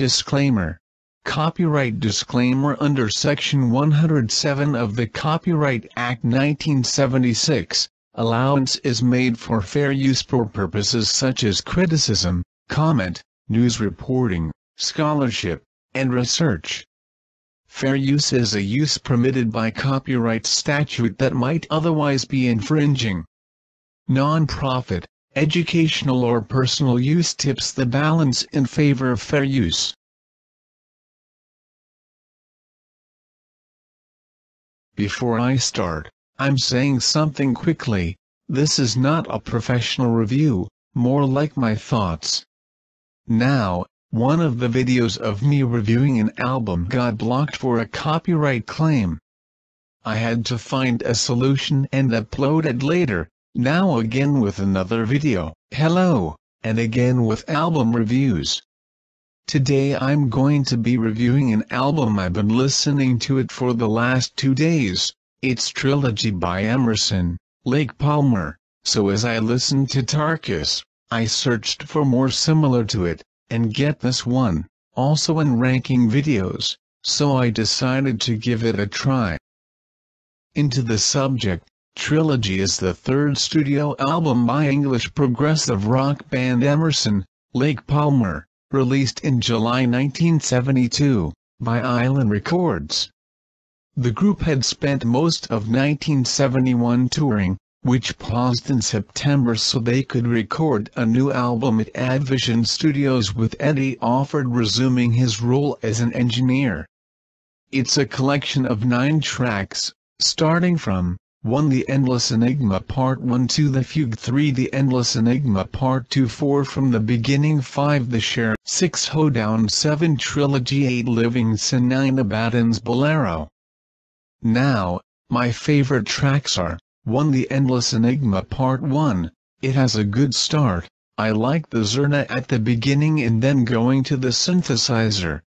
Disclaimer. Copyright disclaimer under Section 107 of the Copyright Act 1976, allowance is made for fair use for purposes such as criticism, comment, news reporting, scholarship, and research. Fair use is a use permitted by copyright statute that might otherwise be infringing. Non-profit, educational or personal use tips the balance in favor of fair use. Before I start, I'm saying something quickly, this is not a professional review, more like my thoughts. Now, one of the videos of me reviewing an album got blocked for a copyright claim. I had to find a solution and upload it later, now again with another video, hello, and again with album reviews. Today I'm going to be reviewing an album I've been listening to it for the last two days, it's Trilogy by Emerson, Lake Palmer, so as I listened to Tarkus, I searched for more similar to it, and get this one, also in ranking videos, so I decided to give it a try. Into the subject, Trilogy is the third studio album by English progressive rock band Emerson, Lake Palmer, released in July 1972, by Island Records. The group had spent most of 1971 touring, which paused in September so they could record a new album at Advision Studios with Eddie Offord resuming his role as an engineer. It's a collection of nine tracks, starting from 1 The Endless Enigma Part 1 2 The Fugue 3 The Endless Enigma Part 2 4 From the Beginning 5 The Sheriff 6 Hoedown 7 Trilogy 8 Living Sin 9 Abaddon's Bolero. Now, my favorite tracks are 1 The Endless Enigma Part 1, it has a good start, I like the Zerna at the beginning and then going to the synthesizer.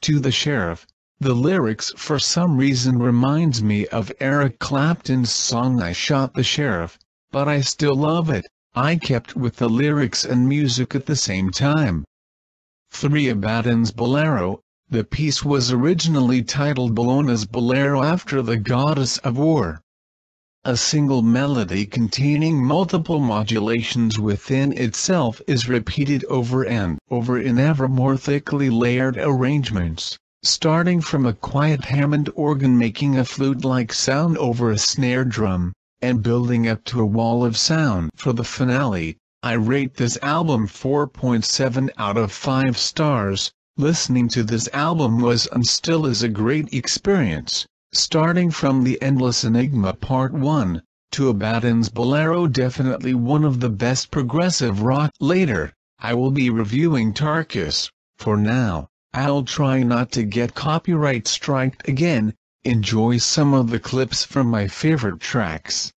2 The Sheriff, the lyrics for some reason reminds me of Eric Clapton's song I Shot the Sheriff, but I still love it, I kept with the lyrics and music at the same time. 3 Abaddon's Bolero, the piece was originally titled Bellona's Bolero after the goddess of war. A single melody containing multiple modulations within itself is repeated over and over in ever more thickly layered arrangements, starting from a quiet Hammond organ making a flute-like sound over a snare drum, and building up to a wall of sound. For the finale, I rate this album 4.7 out of 5 stars, listening to this album was and still is a great experience. Starting from The Endless Enigma Part 1, to Abaddon's Bolero definitely one of the best progressive rock. Later, I will be reviewing Tarkus, for now, I'll try not to get copyright striked again, enjoy some of the clips from my favorite tracks.